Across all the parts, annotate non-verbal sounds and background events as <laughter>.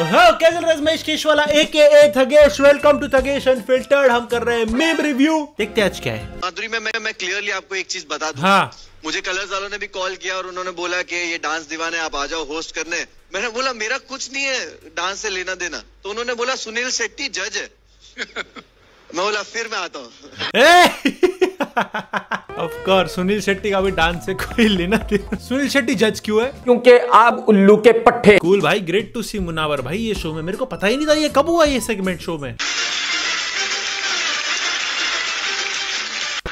हाँ कैसे रजमेश केशवाला ए के ए थगेश? वेलकम टू थगेश अनफिल्टर्ड हम कर रहे हैं मीम रिव्यू देखते हैं आज क्या है। माधुरी में मैं मैं क्लियरली आपको एक चीज़ बता दूँ। हाँ। मुझे कलर्स वालों ने भी कॉल किया और उन्होंने बोला कि ये डांस दीवाने आप आ जाओ होस्ट करने। मैंने बोला मेरा कुछ नहीं है डांस से लेना देना। तो उन्होंने बोला सुनील शेट्टी जज है। <laughs> मैं बोला फिर मैं आता हूँ। <laughs> ऑफ़ कोर्स सुनील शेट्टी का भी डांस से कोई लेना देना सुनील शेट्टी जज क्यों है? क्योंकि आप उल्लू के पट्टे। कूल भाई ग्रेट टू सी मुनावर भाई ये शो में। मेरे को पता ही नहीं था ये कब हुआ ये सेगमेंट शो में।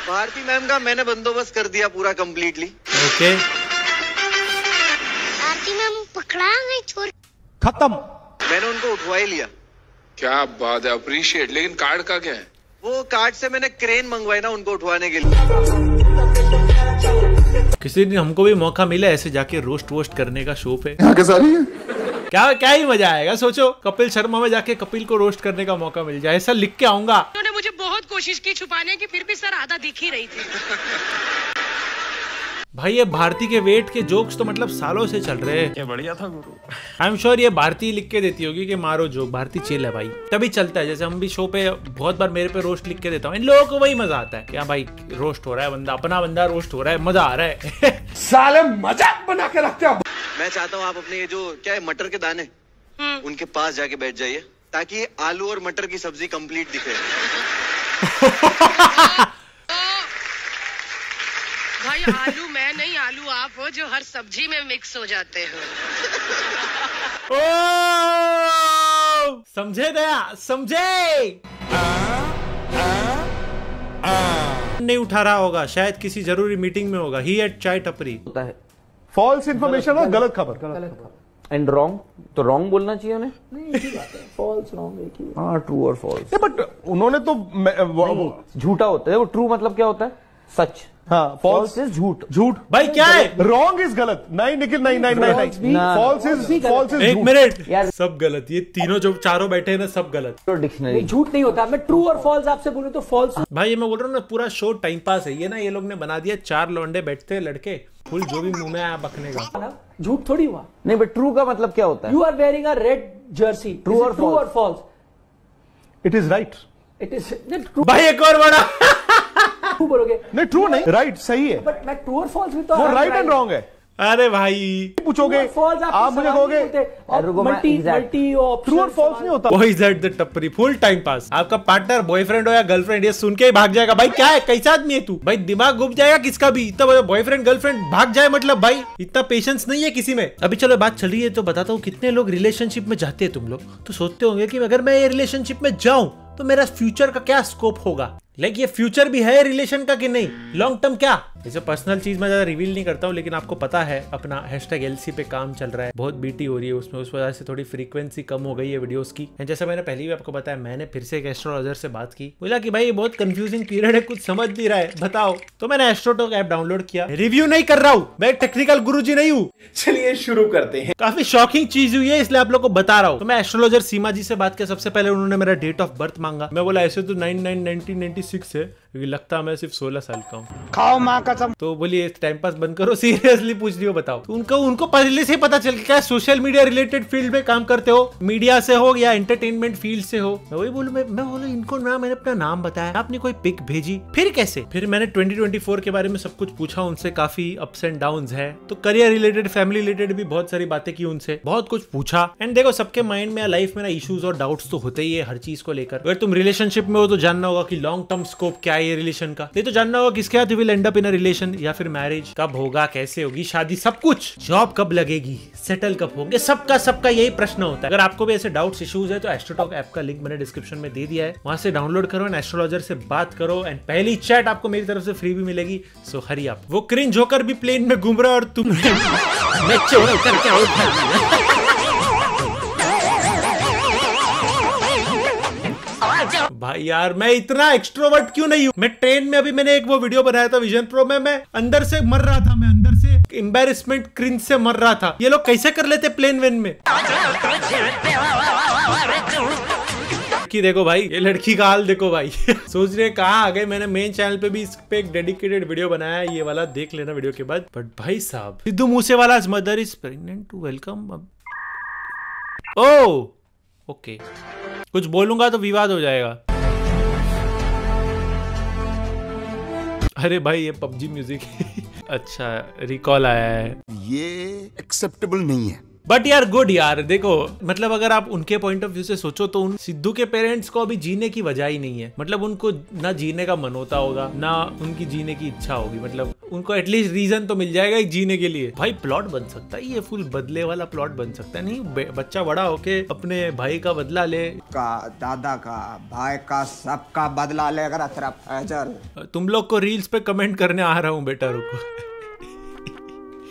भारती मैम का मैंने बंदोबस्त कर दिया पूरा कम्प्लीटली ओके आरती मैम पकड़ा गई चोर। मैंने उनको उठवा ही लिया। क्या बात है अप्रिशिएट लेकिन कार्ड का क्या है? वो कार्ड से मैंने क्रेन मंगवाई ना उनको उठवाने के लिए। किसी दिन हमको भी मौका मिला ऐसे जाके रोस्ट वोस्ट करने का शो पे। यहाँ के सारी है? क्या क्या ही मज़ा आएगा सोचो। कपिल शर्मा में जाके कपिल को रोस्ट करने का मौका मिल जाए ऐसा लिख के आऊँगा। उन्होंने मुझे बहुत कोशिश की छुपाने की फिर भी सर आधा दिख ही रही थी। भाई ये भारती के वेट के जोक्स तो मतलब सालों से चल रहे हैं। ये बढ़िया था गुरु। आई एम श्योर ये भारती लिख के देती होगी कि मारो जोक भारती चिल है भाई। तभी चलता है जैसे हम भी शो पे बहुत बार मेरे पे रोस्ट लिख के देता हूँ। इन लोगों को वही मज़ा आता है क्या भाई रोस्ट हो रहा है बंदा अपना बंदा रोस्ट हो रहा है मज़ा आ रहा है। <laughs> साले मज़ाक बना के रखते हो। मैं चाहता हूँ आप अपने ये जो क्या है मटर के दाने? उनके पास जाके बैठ जाइए ताकि आलू और मटर की सब्ज़ी कंप्लीट दिखे। <laughs> भाई आलू मैं नहीं आलू आप हो जो हर सब्ज़ी में मिक्स हो जाते हो। ओ! समझे दया समझे! नहीं उठा रहा होगा शायद किसी ज़रूरी मीटिंग में होगा। ही एट चाय टपरी। होता है। फॉल्स इन्फॉर्मेशन और गलत खबर। एंड रॉन्ग तो रॉन्ग बोलना चाहिए उन्हें? नहीं फॉल्स रॉन्ग एक ही हाँ। ट्रू और फॉल्स बट उन्होंने तो झूठा होता है। वो ट्रू मतलब क्या होता है? सच। हाँ फॉल्स फॉल्स इज़ झूठ। झूठ। भाई क्या है? रॉन्ग इज़ गलत। नहीं निखिल नहीं नहीं नहीं नहीं। फॉल्स इज़ फॉल्स इज़ एक मिनट। यार- सब गलत। ये तीनों जो चारों बैठे हैं ना सब गलत। डिक्शनरी झूठ नहीं होता। मैं ट्रू और फॉल्स आपसे बोलूँ तो फॉल्स भाई ये मैं बोल रहा हूँ ना पूरा शो टाइम पास है। ये ना ये लोग ने बना दिया चार लौंडे बैठते हैं लड़के। फुल जो भी मुँह में आया बकने का। झूठ थोड़ी हुआ। नहीं बट ट्रू का मतलब क्या होता है? You are wearing a red jersey true और false it is right it is true भाई एक और बड़ा। ट्रू बोलोगे? नहीं ट्रू नहीं। राइट सही है। बट मैं ट्रू और फॉल्स भी तो वो राइट एंड रॉन्ग है। अरे भाई। पूछोगे? आप मुझे कहोगे? मल्टी मल्टी ट्रू और फॉल्स नहीं होता। वही जेड द टप्परी फुल टाइम पास आपका पार्टनर बॉयफ्रेंड हो या गर्लफ्रेंड ये सुन के ही भाग जाएगा। भाई क्या है? कैसा आदमी है तू? भाई दिमाग घूम जाएगा किसका भी। इतना बॉयफ्रेंड गर्लफ्रेंड भाग जाए मतलब भाई। इतना पेशेंस नहीं है किसी में। अभी चलो बात चल रही है तो बताता हूँ कितने लोग रिलेशनशिप में जाते हैं तुम लोग। तो सोचते होंगे कि अगर मैं ये रिलेशनशिप में जाऊँ तो मेरा फ्यूचर का क्या स्कोप होगा? लाइक ये फ्यूचर भी है रिलेशन का कि नहीं? लॉन्ग टर्म क्या? जैसे पर्सनल चीज़ मैं ज़्यादा रिवील नहीं करता हूँ लेकिन आपको पता है अपना हैशटैग एलसी पे काम चल रहा है। बहुत बीटी हो रही है उसमें उस वजह से थोड़ी फ्रीक्वेंसी कम हो गई है वीडियोस की। एंड जैसे मैंने पहले भी आपको बताया मैंने फिर से एक एस्ट्रोलॉजर से बात की। बोला कि भाई ये बहुत कंफ्यूजिंग पीरियड है कुछ समझ नहीं रहा है। बताओ। तो मैंने एस्ट्रोटॉक ऐप डाउनलोड किया। रिव्यू नहीं कर रहा हूँ। मैं टेक्निकल गुरु नहीं हूँ। चलिए शुरू करते हैं। काफ़ी शॉकिंग चीज़ हुई है इसलिए आप लोग को बता रहा हूँ। तो मैं एस्ट्रोलॉजर सीमा जी से बात किया। सबसे पहले उन्होंने मेरा डेट ऑफ़ बर्थ मांगा। मैं बोला ऐसे तो नाइन नाइन नाइनटीन succès. क्योंकि लगता है मैं सिर्फ़ सोलह साल का हूँ। खाओ माँ कसम। तो बोलिए टाइम पास बंद करो <laughs> सीरियसली पूछ रही हो बताओ। तो उनको उनको पहले से पता चल गया सोशल मीडिया रिलेटेड फ़ील्ड में काम करते हो मीडिया से हो या एंटरटेनमेंट फ़ील्ड से हो। मैं वही बोलूँ मैं मैं बोलूँ इनको ना मैंने अपना नाम बताया आपने कोई पिक भेजी? फिर कैसे? फिर मैंने 2024 के बारे में सब कुछ पूछा उनसे काफ़ी अप्स एंड डाउन है। तो करियर रिलेटेड फैमिली रिलेटेड भी बहुत सारी बातें की उनसे बहुत कुछ पूछा। एंड देखो सबके माइंड में लाइफ में ना इश्यूज़ और डाउट्स तो होते ही है हर चीज़ को लेकर। अगर तुम रिलेशनशिप में हो तो जानना होगा कि लॉन्ग टर्म स्कोप क्या है ये रिलेशन का? नहीं तो जानना होगा किसके साथ will end up in relation या फिर मैरिज कब होगा, कैसे होगी, शादी सब कुछ? जॉब कब लगेगी? सेटल कब होंगे? सबका सबका यही प्रश्न होता है। अगर आपको भी ऐसे डाउट्स इश्यूज़ है तो एस्ट्रोटॉक ऐप का लिंक मैंने डिस्क्रिप्शन में दे दिया है। वहाँ से डाउनलोड करो एंड एस्ट्रोलॉजर से बात करो एंड पहली चैट आपको मेरी तरफ़ से फ्री भी मिलेगी। सो हरी आप वो क्रिंज होकर भी प्लेन में घूम रहा है और तुम <laughs> मैं भाई यार, मैं इतना एक्सट्रोवर्ट क्यों नहीं हूँ? मैं ट्रेन में अभी मैंने एक वो वीडियो बनाया था विजन प्रो में, मैं अंदर से मर रहा था, मैं अंदर से एम्बेरसमेंट क्रिंज से मर रहा था। ये लोग कैसे कर लेते प्लेन वेन में? कि देखो भाई, ये लड़की का हाल देखो भाई। <laughs> सोच रहे कहा आ गए? मैंने मेन चैनल पे भी इस पे एक डेडिकेटेड वीडियो बनाया ये वाला देख लेना वीडियो के बाद। बट भाई साहब, Sidhu Moose Wala mother is pregnant to welcome oh okay कुछ बोलूँगा तो विवाद हो जाएगा। अरे भाई ये पबजी म्यूज़िक <laughs> अच्छा रिकॉल आया है। ये एक्सेप्टेबल नहीं है। बट यार गुड यार देखो मतलब अगर आप उनके पॉइंट ऑफ़ व्यू से सोचो तो उन सिद्धू के पेरेंट्स को अभी जीने की वजह ही नहीं है। मतलब उनको ना जीने का मन होता होगा ना उनकी जीने की इच्छा होगी। मतलब उनको एटलीस्ट रीजन तो मिल जाएगा एक जीने के लिए। भाई प्लॉट बन सकता है ये फुल बदले वाला प्लॉट बन सकता है। नहीं बच्चा बड़ा होके अपने भाई का बदला ले। का दादा का भाई का सबका बदला ले अगर तुम लोग को रील्स पे कमेंट करने आ रहा हूँ बेटा रुको।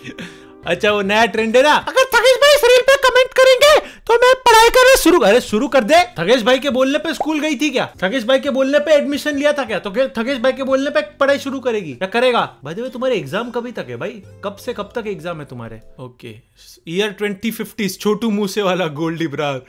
<laughs> अच्छा वो नया ट्रेंड है ना? अगर थकेश भाई इस रील पे कमेंट करेंगे तो मैं पढ़ाई करना शुरू अरे शुरू कर दे। थकेश भाई के बोलने पे स्कूल गई थी क्या? थकेश भाई के बोलने पे एडमिशन लिया था क्या? तो थकेश भाई के बोलने पे पढ़ाई शुरू करेगी। क्या करेगा? भाई देखो तुम्हारे एग्ज़ाम कभी तक है भाई? कब से कब तक एग्ज़ाम है तुम्हारे? Okay year twenty fifty Chhotu Moose Wala Goldy Brar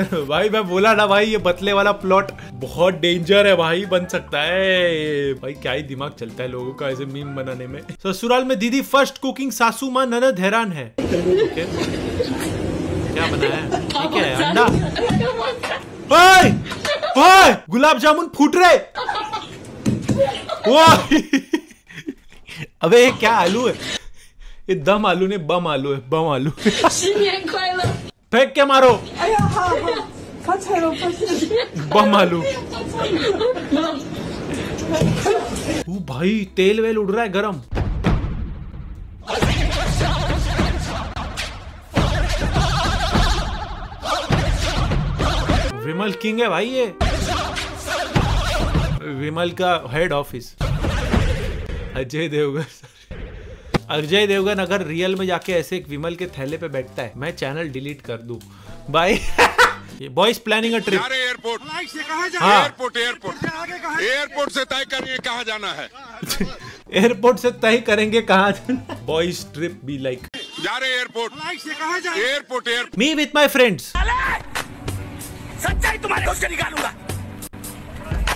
<laughs> भाई, मैं बोला ना भाई, ये बतले वाला प्लॉट बहुत डेंजर है भाई, बन सकता है। भाई, क्या ही दिमाग चलता है लोगों का ऐसे मीम बनाने में। ससुराल में दीदी फ़र्स्ट कुकिंग सासू माँ ननद हैरान है। क्या बनाया ठीक है, अंडा। भाई भाई गुलाब जामुन फूट रहे। अबे, ये क्या आलू है? ये दम आलू ने बम आलू है, बम आलू <laughs> फेंक के मारो। बम भाई तेल वेल उड़ रहा है गरम। विमल किंग है भाई ये। विमल का head office Ajay Devgan. Sir Ajay Devgan अगर रियल में जाके ऐसे एक विमल के थैले पे बैठता है मैं चैनल डिलीट कर दूँ। भाई boys planning a trip airport हाँ। एयरपोर्ट एयरपोर्ट एयरपोर्ट से तय करिए कहाँ जाना है। <laughs> एयरपोर्ट से तय करेंगे कहाँ बॉयज़ ट्रिप बी लाइक जा रहे airport airport airport me with my friends सच्चाई तुम्हारे के निकालूँगा।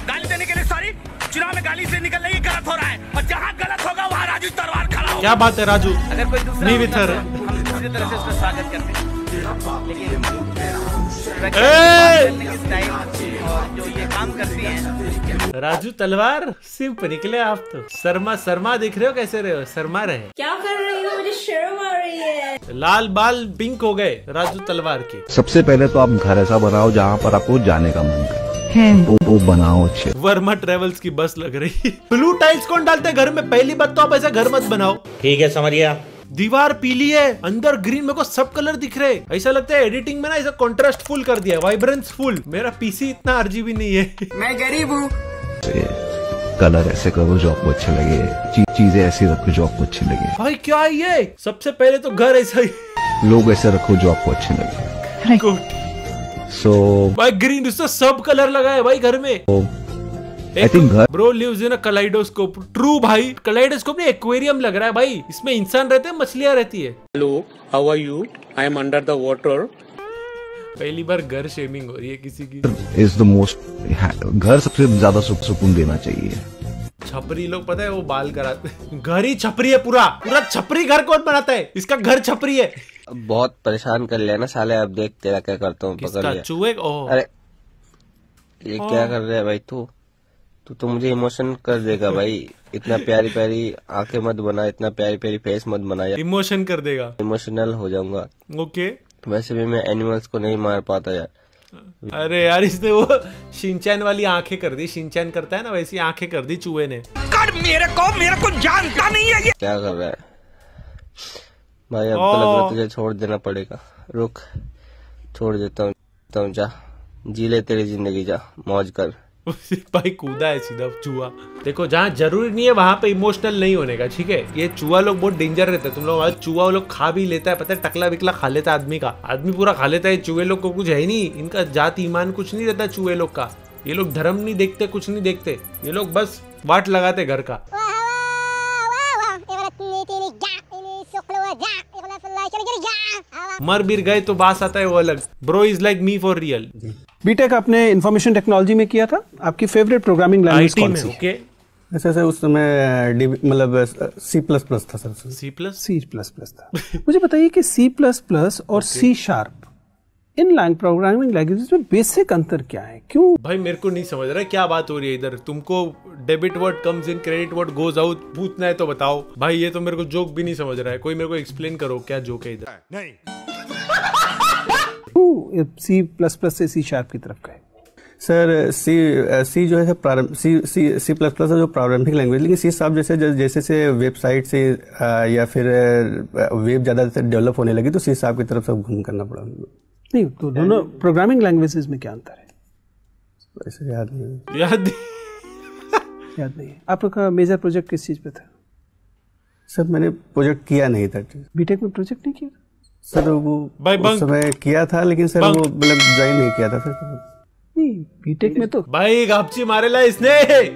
गाली देने के लिए सॉरी चुनाव में गाली से निकलने ही गलत हो रहा है। और जहाँ गलत होगा वहाँ राजू तलवार खड़ा क्या बात है राजू? अगर कोई दूसरा तो हम तरह से उसका स्वागत करते हैं। ए! करने की स्टाइल और जो ये काम करती हैं राजू तलवार सिंप निकले आप तो। शर्मा शर्मा दिख रहे हो कैसे रहे हो? शर्मा रहे। क्या कर रही हो? मुझे शर्म आ रही है। लाल बाल पिंक हो गए राजू तलवार के। सबसे पहले तो आप घर ऐसा बनाओ जहाँ पर आपको जाने का मन करे। वो, वो बनाओ अच्छे। वर्मा ट्रेवल्स की बस लग रही ब्लू टाइल्स कौन डालते हैं? घर में पहली बात तो आप ऐसा घर मत बनाओ। ठीक है समझिए दीवार पीली है अंदर ग्रीन मेरे को सब कलर दिख रहे ऐसा लगता है एडिटिंग में ना ऐसा कॉन्ट्रास्ट फुल कर दिया वाइब्रेंस फुल मेरा पीसी इतना आरजीबी नहीं है। मैं गरीब हूँ। कलर ऐसे करो जो आपको अच्छे लगे। ची, चीज़ें ऐसी रखो जो आपको अच्छी लगे। भाई क्या है ये? सबसे पहले तो घर ऐसा ही लोग ऐसे रखो जो आपको अच्छे लगे। सो भाई ग्रीन उससे सब कलर लगा है भाई घर में। आई थिंक घर bro lives in kaleidoscope true भाई कलाइडोस्कोप में एक्वेरियम लग रहा है भाई। इसमें इंसान रहते हैं मछलियाँ रहती है। Hello how are you I am under the water पहली बार घर शेमिंग हो रही है किसी की। इज़ द मोस्ट घर सबसे ज़्यादा सुख सुकून देना चाहिए। छपरी लोग पता है वो बाल कराते हैं। घर ही छपरी है पूरा। पूरा छपरी घर कौन बनाता है? इसका घर छपरी है। बहुत परेशान कर लिया ना साले अब देख तेरा क्या करता हूँ पकड़ लिया। चूहे अरे ये हाँ। क्या कर रहा है भाई तू? तू तो मुझे इमोशन कर देगा भाई। इतना प्यारी प्यारी आँखें मत बना इतना प्यारी प्यारी फेस मत बना यार। इमोशन कर देगा। इमोशनल हो जाऊँगा। ओके। वैसे भी मैं एनिमल्स को नहीं मार पाता यार। अरे यार इसने वो शिनचैन वाली आँखें कर दी। शिनचैन करता है ना वैसी आँखें कर दी चूहे ने। कर मेरे को मेरे को जानता नहीं है ये। क्या कर रहा है? भाई, अब तो लग रहा तुझे छोड़ देना पड़ेगा। रुक, छोड़ देता हूँ जा। जी ले तेरी ज़िंदगी, जा। मौज कर। भाई कूदा है सीधा चूहा। देखो, जहाँ ज़रूरी नहीं है, वहाँ पे इमोशनल नहीं होने का, ठीक है? ये चूहा लोग बहुत डेंजर रहते हैं। तुम लोग चूहा लोग खा भी लेता है, पता है, टकला विकला खा लेता है आदमी का। आदमी पूरा खा लेता है चूहे लोग को कुछ ही नहीं। इनका जात, ईमान कुछ नहीं रहता चूहे लोग का। ये लोग धर्म नहीं देखते, कुछ नहीं देखते। ये लोग बस वाट लगाते घर का। मर बिर गए तो बास आता है वो अलग। Bro is like me for real BTech आपने इंफॉर्मेशन टेक्नोलॉजी में किया था? आपकी फेवरेट प्रोग्रामिंग लैंग्वेज कौन सी ओके ऐसे ऐसे उस समय मतलब सी प्लस प्लस था sir C plus C plus plus था। <laughs> मुझे बताइए कि सी प्लस प्लस और C sharp in lang programming languages में बेसिक अंतर क्या है? क्यों? भाई मेरे को नहीं समझ रहा है क्या बात हो रही है इधर? तुमको debit word comes in credit word goes out पूछना है तो बताओ। भाई ये तो मेरे को जोक भी नहीं समझ रहा है। कोई मेरे को एक्सप्लेन करो क्या जोक है इधर? नहीं। सी प्लस प्लस से सी शार्प की तरफ़ गए सर सी सी जो है प्रारंभ सी सी सी प्लस प्लस जो प्रारंभिक लैंग्वेज लेकिन सी साहब जैसे जैसे से वेबसाइट से आ, या फिर वेब ज़्यादा डेवलप होने लगी तो सी साहब की तरफ़ से घूम करना पड़ा। नहीं तो दोनों प्रोग्रामिंग लैंग्वेजेस में क्या अंतर है? ऐसे याद नहीं याद नहीं। <laughs> याद नहीं आपका मेजर प्रोजेक्ट किस चीज़ पे था? सर मैंने प्रोजेक्ट किया नहीं था। बीटेक में प्रोजेक्ट नहीं किया सर वो भाई उस समय किया था लेकिन सर वो मतलब ज्वाइन नहीं किया था सर। बीटेक में तो भाई गापची मारेला इसने।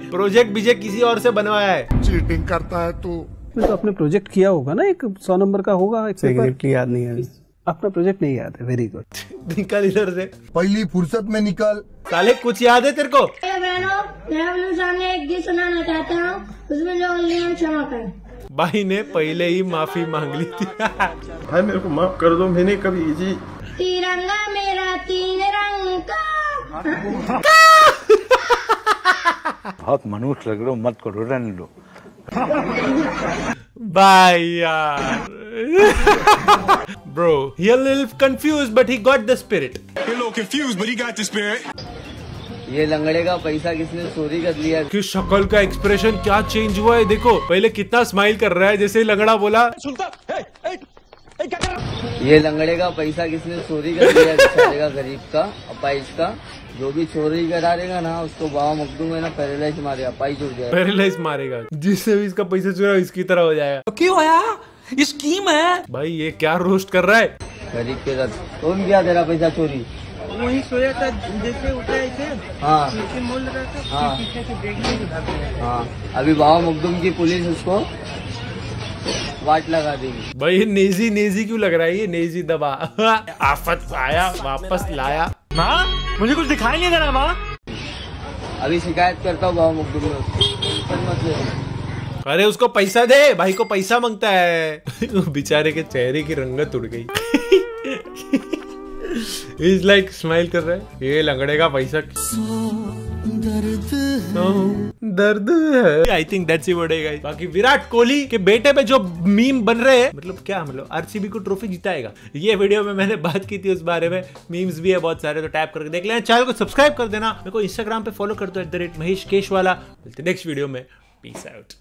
प्रोजेक्ट बीजे किसी और से बनवाया है। चीटिंग करता है तू। मैं तो अपने प्रोजेक्ट किया होगा ना एक सौ नंबर का होगा एग्जैक्टली याद नहीं है। अपना प्रोजेक्ट नहीं याद है वेरी गुड निकल इधर से। पहली फुर्सत में निकल। साले कुछ याद है तेरे को? मैं सामने एक गीत सुनाना चाहता हूँ उसमें जो उंगलियाँ क्षमा करें भाई ने पहले ही माफ़ी मांग ली थी भाई मेरे को माफ़ कर दो मैंने कभी जी तिरंगा मेरा तीन रंग का बहुत मनुष्य लग रहे हो मत करो रहने लो भाई यार bro he a little confused but he got the spirit a little confused but he got the spirit ये लंगड़े का पैसा किसने चोरी कर लिया? कि शक्ल का एक्सप्रेशन क्या चेंज हुआ है? देखो पहले कितना स्माइल कर रहा है जैसे लंगड़ा बोला। ये लंगड़े का पैसा किसने चोरी कर लिया? का गरीब का अपाइज का। जो भी चोरी करा देगा ना उसको बाबा मकदूम है ना पैरालाइज मारेगा पाइज उड़ जाएगा। पैरालाइज मारेगा। जिससे भी इसका पैसा चुरा इसकी तरह हो जाएगा। क्यों आया? स्कीम है। भाई ये क्या रोस्ट कर रहा है? गरीब के साथ। कौन किया तेरा पैसा चोरी? वही सोया था जैसे उठा ऐसे हाँ। मोड़ रहा था हाँ। पीछे से देख नहीं हाँ। अभी बाबा मकदूम की पुलिस उसको वाट लगा देगी। भाई नेजी नेजी क्यों लग रहा है? ये नेजी दबा। <laughs> आफत आया वापस लाया। माँ मुझे कुछ दिखाई नहीं दे रहा माँ। अभी शिकायत करता हूँ बाबा में। अरे उसको पैसा दे। भाई को पैसा माँगता है। <laughs> बेचारे के चेहरे की रंगत उड़ गई। इज़ लाइक स्माइल कर रहा है। ये लंगड़े का पैसा। दर्द दर्द है। आई थिंक दैट्स बढ़ेगा बाकी विराट कोहली के बेटे पे जो मीम बन रहे हैं मतलब क्या मतलब आरसीबी को ट्रॉफी जिताएगा। ये वीडियो में मैंने बात की थी उस बारे में। मीम्स भी है बहुत सारे तो टैप करके देख लेना चैनल को सब्सक्राइब कर देना। मेरे को इंस्टाग्राम पे फॉलो कर दो at the rate Mahesh Keshwala. Next video में। Peace out